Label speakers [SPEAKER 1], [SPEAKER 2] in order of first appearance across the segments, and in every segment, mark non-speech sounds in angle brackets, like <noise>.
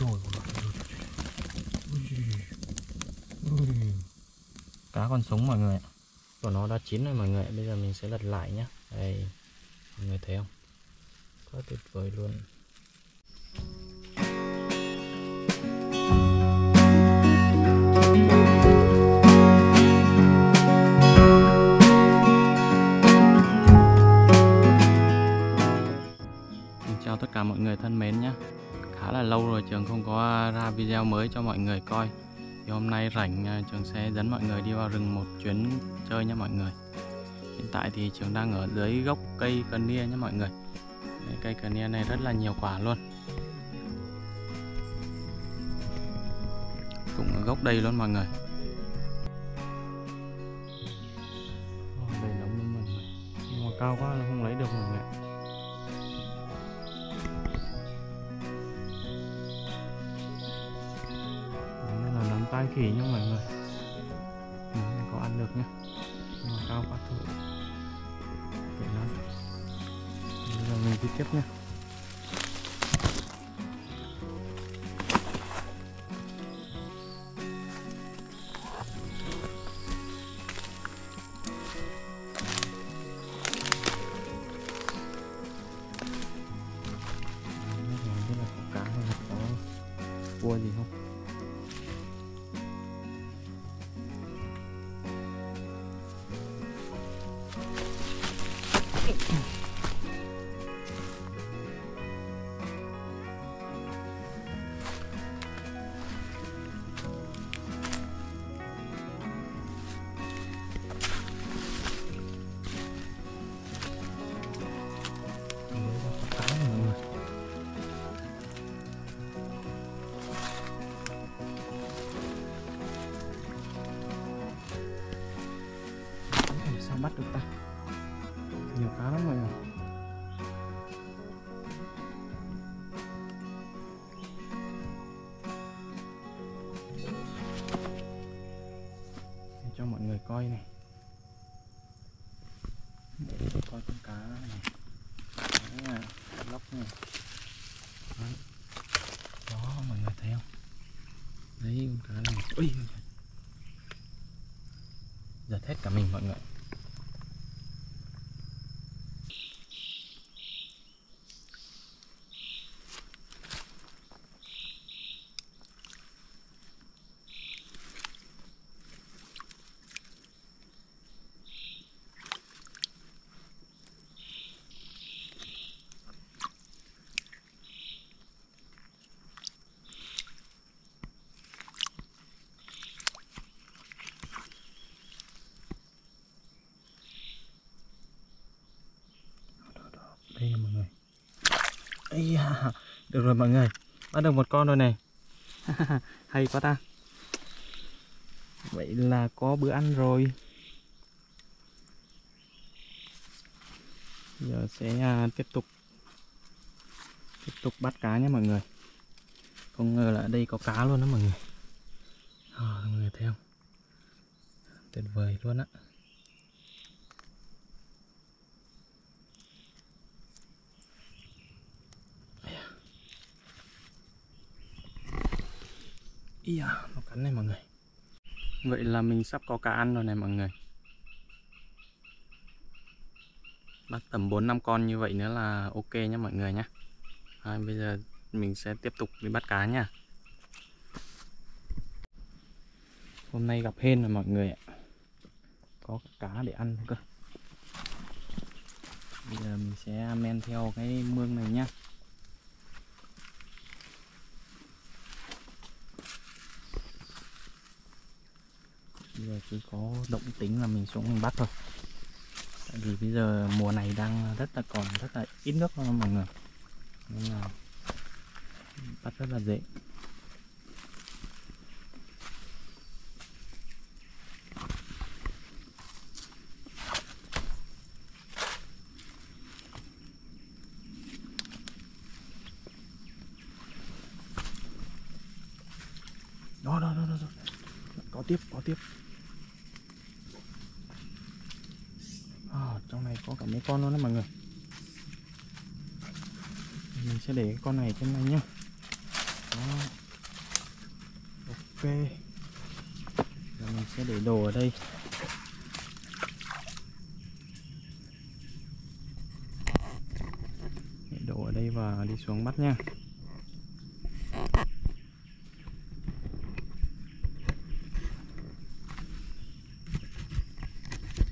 [SPEAKER 1] trời ui. cá còn sống mọi người ạ. Của nó đã chín rồi mọi người bây giờ mình sẽ lật lại nhé đây mọi người thấy không? Quá tuyệt vời luôn. Xin chào tất cả mọi người thân mến nhé Khá là lâu rồi Trường không có à, ra video mới cho mọi người coi. Thì hôm nay rảnh à, Trường sẽ dẫn mọi người đi vào rừng một chuyến chơi nha mọi người. Hiện tại thì Trường đang ở dưới gốc cây cần nia nhé mọi người. Đấy, Cây cần nia này rất là nhiều quả luôn. Cũng ở gốc đây luôn mọi người. Đầy lắm luôn mọi người. Nhưng mà cao quá là không lấy được mọi người tai khỉ nha mọi người. Mình có ăn được nhá cao quá thôi. Để nó Bây giờ mình đi tiếp nha bắt được ta. Nhiều cá lắm mọi người. Ây da, được rồi mọi người bắt được một con rồi này. <laughs> Hay quá ta. Vậy là có bữa ăn rồi. Giờ sẽ à, tiếp tục tiếp tục bắt cá nhé mọi người. Không ngờ là ở đây có cá luôn đó mọi người. À, mọi người thấy không? Tuyệt vời luôn á Ý à, nó cắn này mọi người. Vậy là mình sắp có cá ăn rồi này mọi người. Bắt tầm 4-5 con như vậy nữa là ok nhé mọi người nhé à, Bây giờ mình sẽ tiếp tục đi bắt cá nha. Hôm nay gặp hên rồi mọi người ạ. Có cá để ăn cơ. Bây giờ mình sẽ men theo cái mương này nhá. Giờ chỉ có động tính là mình xuống mình bắt thôi. Tại vì bây giờ mùa này đang rất là còn rất là ít nước thôi mọi người. Nên là bắt rất là dễ đó đó đó đó, đó. có tiếp có tiếp à, trong này có cả mấy con luôn đó mọi người mình sẽ để cái con này trên này nhá. Đó. ok. Giờ mình sẽ để đồ ở đây. Để đồ ở đây và đi xuống bắt nha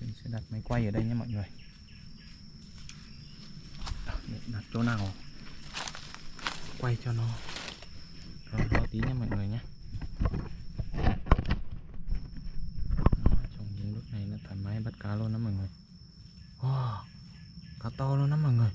[SPEAKER 1] mình sẽ đặt máy quay ở đây nha mọi người để đặt chỗ nào quay cho nó rõ rõ tí nha mọi người nhé Đó, trong những lúc này là thoải mái bắt cá luôn đó mọi người wow, to luôn đó mọi người.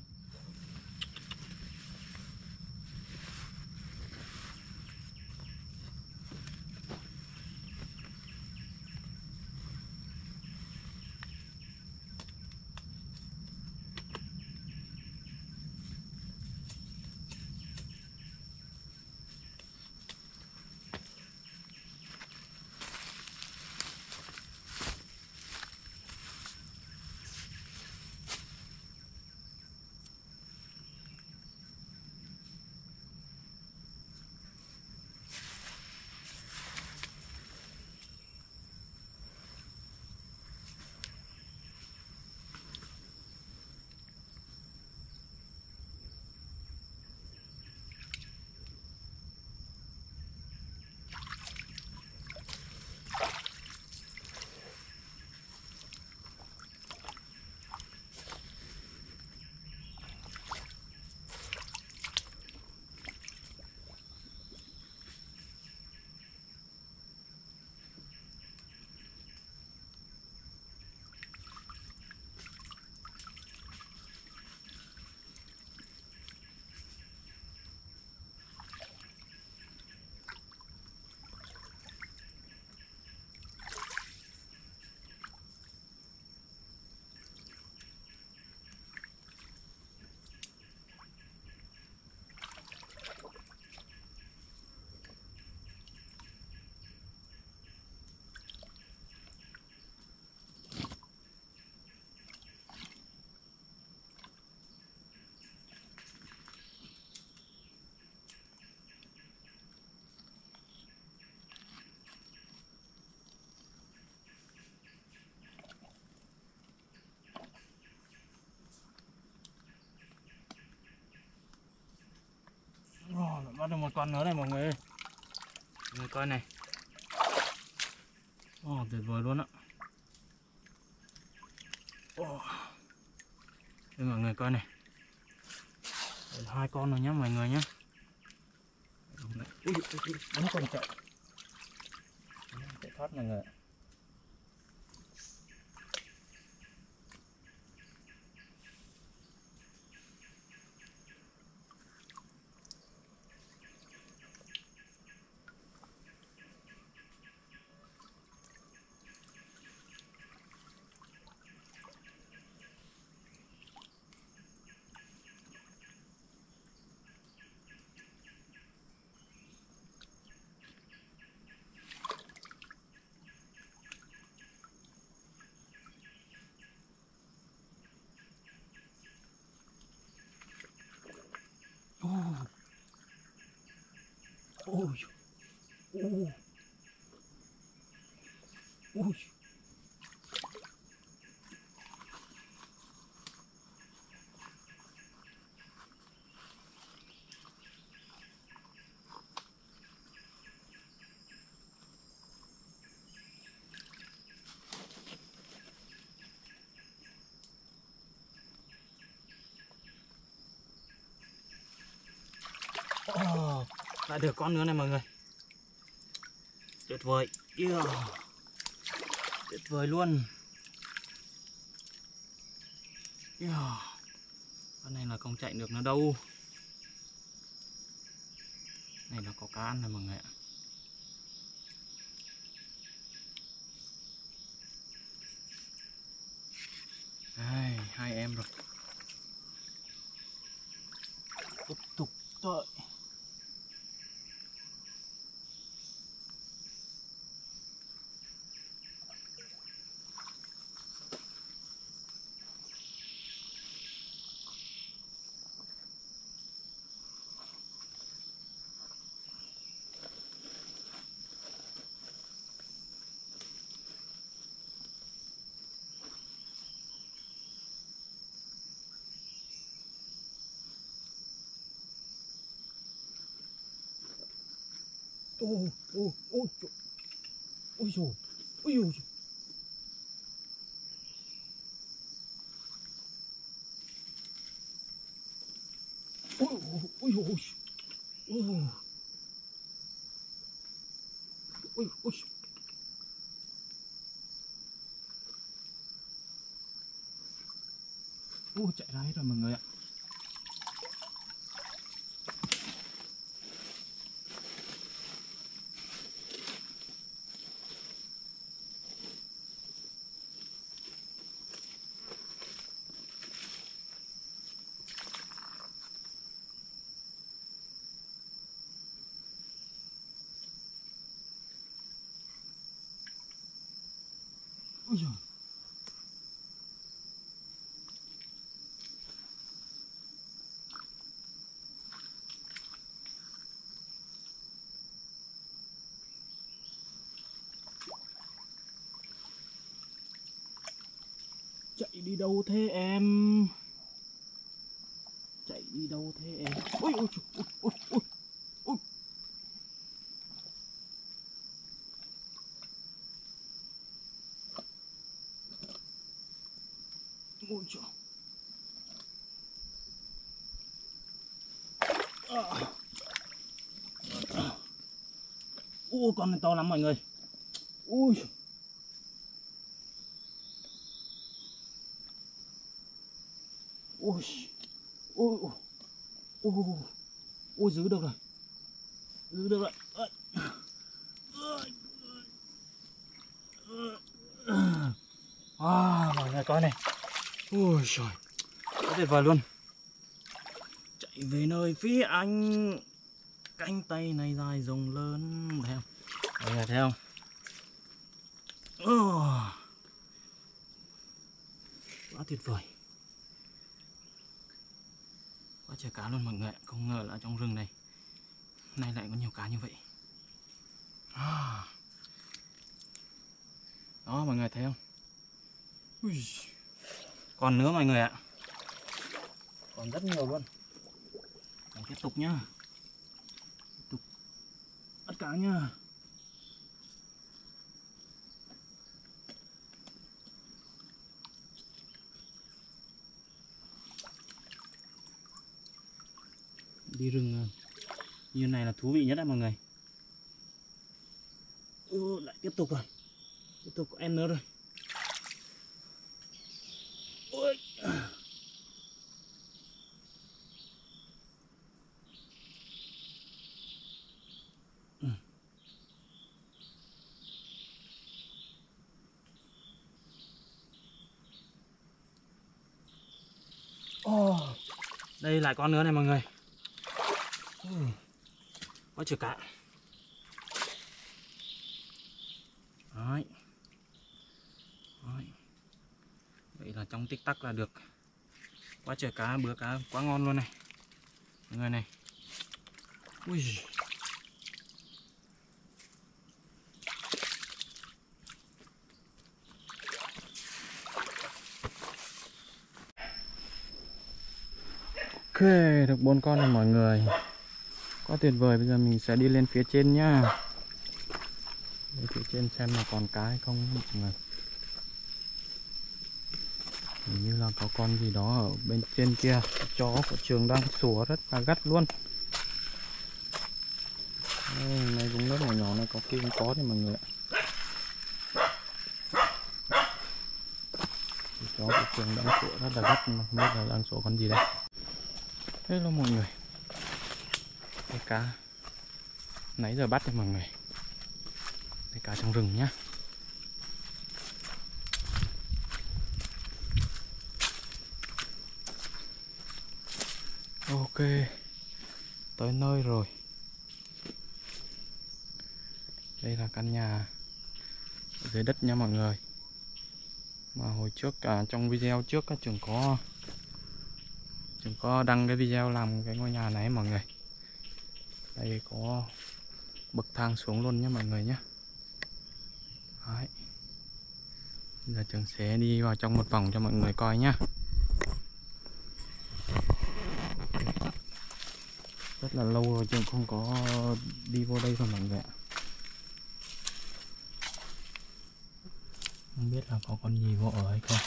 [SPEAKER 1] Con nữa này mọi người ơi. Mọi người coi này. Ồ, tuyệt vời luôn á. Oh. Đây mọi người coi này. Đây là hai con rồi nhá mọi người nhá. Ui, ui, ui, bắn con chạy Chạy thoát mọi người ạ. Ôi. Ôi. Ôi. Ôi. Ồ, lại được con nữa này mọi người. Tuyệt vời. Yeah. tuyệt vời luôn. Yeah. con này là không chạy được nó đâu. Này là có cá ăn này mọi người ạ. Ai, hai em rồi. Tiếp tục đợi. ôi ôi ôi ôi ôi ôi ôi ui ui ui ui ui ui, chạy ra hết rồi mọi người ạ. Chạy đi đâu thế em? Chạy đi đâu thế em? Ôi ôi ui ôi ôi ôi ôi ôi trời à. Ui, con này to lắm mọi người. Ui Ui Ui Ui Ui Ui giữ được rồi. Giữ được rồi. À, mọi người coi này. Ui trời Quá tuyệt vời luôn. Chạy về nơi phía anh. Cánh tay này dài rộng lớn. Thấy không? Mọi người thấy không? Quá tuyệt vời. Trời cá luôn mọi người ạ. Không ngờ là trong rừng này. Nay lại có nhiều cá như vậy. À. Đó mọi người thấy không? Ui. Còn nữa mọi người ạ. Còn rất nhiều luôn. Mình tiếp tục nhá. Tiếp tục. Bắt cá nhá Đi rừng à. như này là thú vị nhất đấy mọi người. Ừ, Lại tiếp tục rồi Tiếp tục có em nữa rồi. Ôi. Đây là con nữa này mọi người có Quá trời cá. Đấy. Đấy. Vậy là trong tích tắc là được quá trời cá, bữa cá quá ngon luôn này. Mọi người này. Ui. Ok, được bốn con rồi mọi người. Quá tuyệt vời, bây giờ mình sẽ đi lên phía trên nhá. Lên phía trên xem là còn cá hay không mọi người. Hình như là có con gì đó ở bên trên kia. Chó của trường đang sủa rất là gắt luôn. Đây, này vùng đất nhỏ nhỏ này có kia cũng có thì mọi người ạ. Chó của trường đang sủa rất là gắt mà không biết là đang sủa con gì đây. Hello mọi người. Cái cá. Nãy giờ bắt cho mọi người. Cái cá trong rừng nhá. Ok. Tới nơi rồi. Đây là căn nhà Dưới đất nha mọi người. Mà hồi trước à, trong video trước các trường có Trường có đăng cái video làm cái ngôi nhà này mọi người. Đây, có bậc thang xuống luôn nhé mọi người nhé. Đấy. Bây giờ trường sẽ đi vào trong một vòng cho mọi người coi nhá rất là lâu rồi trường không có đi vô đây rồi mọi người ạ. Không biết là có con gì vô ở hay không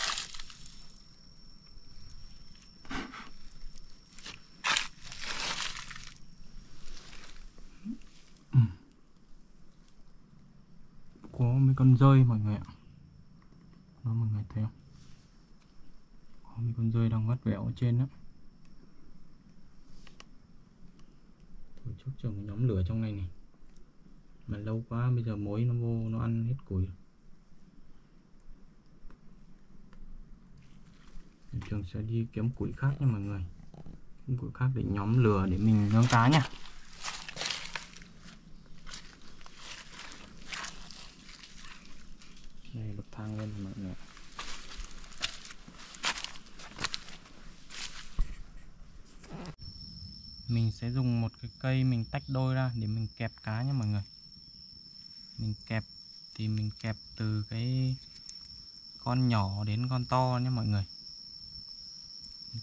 [SPEAKER 1] có mấy con rơi mọi người ạ. Đó mọi người thấy không? Có mấy con rơi đang vắt vẻo ở trên đó Ôi, trước một nhóm lửa trong này này. Mà lâu quá bây giờ mối nó vô nó ăn hết củi. Trường sẽ đi kiếm củi khác nha mọi người. Kiếm củi khác để nhóm lửa để mình nướng cá nha đây bậc thang lên mọi người mình sẽ dùng một cái cây mình tách đôi ra để mình kẹp cá nha mọi người. Mình kẹp, thì mình kẹp từ cái con nhỏ đến con to nhé mọi người.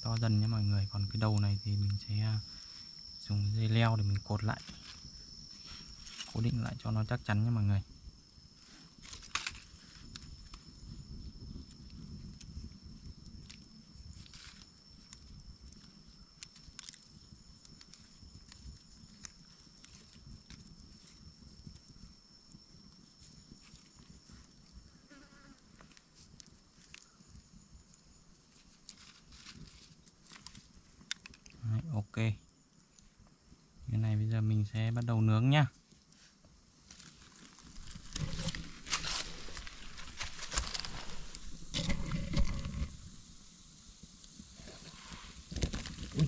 [SPEAKER 1] To dần nhé mọi người, còn cái đầu này thì mình sẽ à, dùng dây leo để mình cột lại. Cố định lại cho nó chắc chắn nha mọi người Đấy, ok cái này bây giờ mình sẽ bắt đầu nướng nhá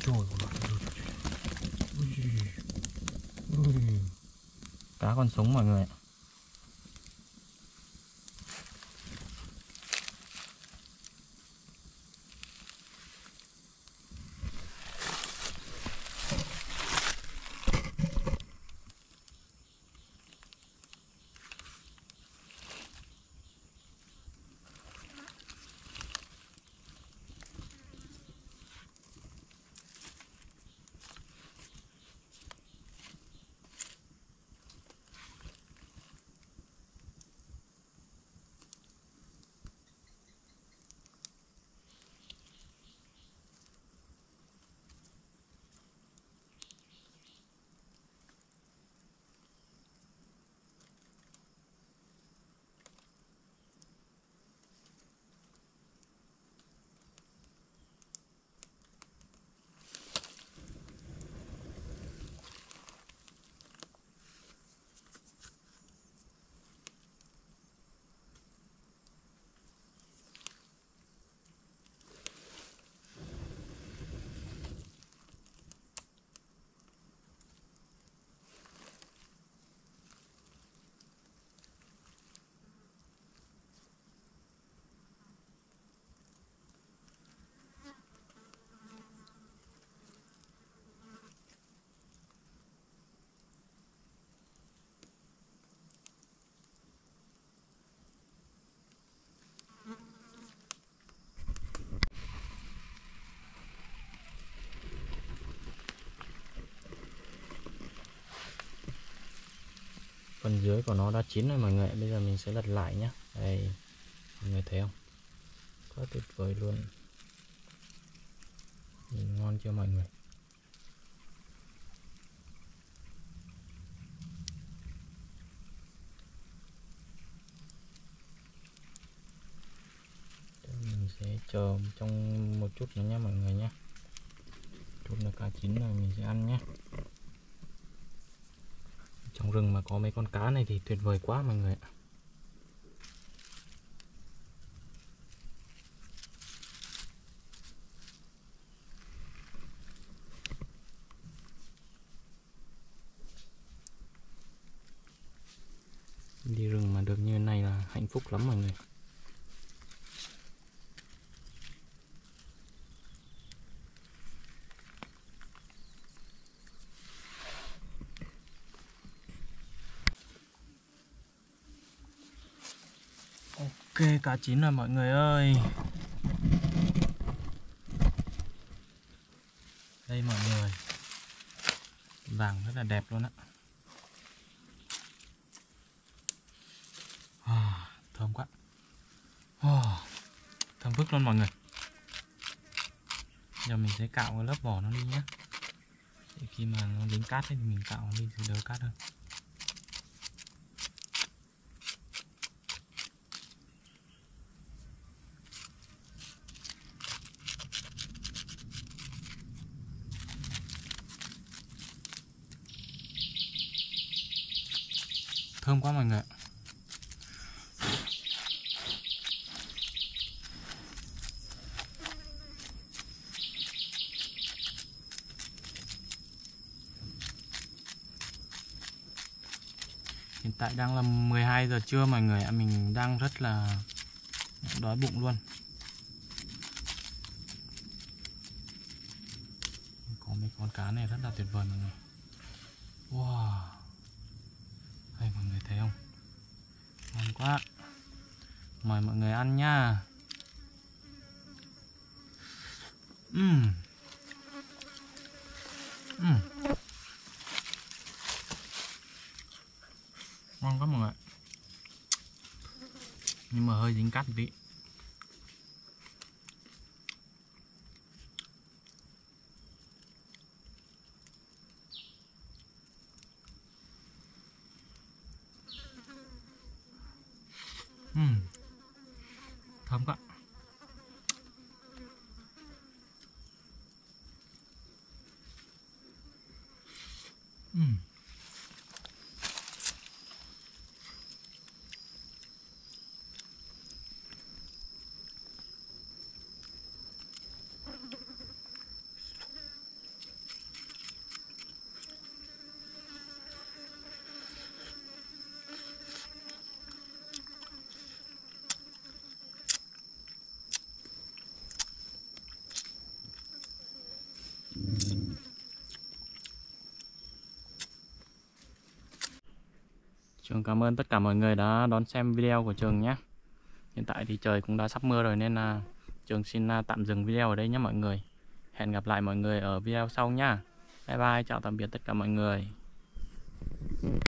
[SPEAKER 1] Ui trời ui, ui. Cá còn sống mọi người ạ phần dưới của nó đã chín rồi mọi người bây giờ mình sẽ lật lại nhé đây, mọi người thấy không? Quá tuyệt vời luôn. Nhìn ngon chưa mọi người? Mình sẽ chờ trong một chút nữa nhé mọi người nhé chút nữa cá chín rồi mình sẽ ăn nhé trong rừng mà có mấy con cá này thì tuyệt vời quá mọi người ạ đi rừng mà được như này là hạnh phúc lắm mọi người Ok cá chín rồi mọi người ơi. Đây mọi người. Vàng rất là đẹp luôn á. À, thơm quá. À, thơm phức luôn mọi người. Giờ mình sẽ cạo cái lớp vỏ nó đi nhé để khi mà nó dính cát thì mình cạo nó đi thì đỡ cát hơn. Thơm quá mọi người Hiện tại đang là 12 giờ trưa mọi người ạ. Mình đang rất là đói bụng luôn. Có mấy con cá này rất là tuyệt vời mọi người Wow Đây mọi người thấy không Ngon quá Mời mọi người ăn nha Uhm. Uhm. ngon quá mọi người nhưng mà hơi dính cát tí Trường cảm ơn tất cả mọi người đã đón xem video của Trường nhé. Hiện tại thì trời cũng đã sắp mưa rồi nên là Trường xin à, tạm dừng video ở đây nhé mọi người. Hẹn gặp lại mọi người ở video sau nha. Bye bye, chào tạm biệt tất cả mọi người.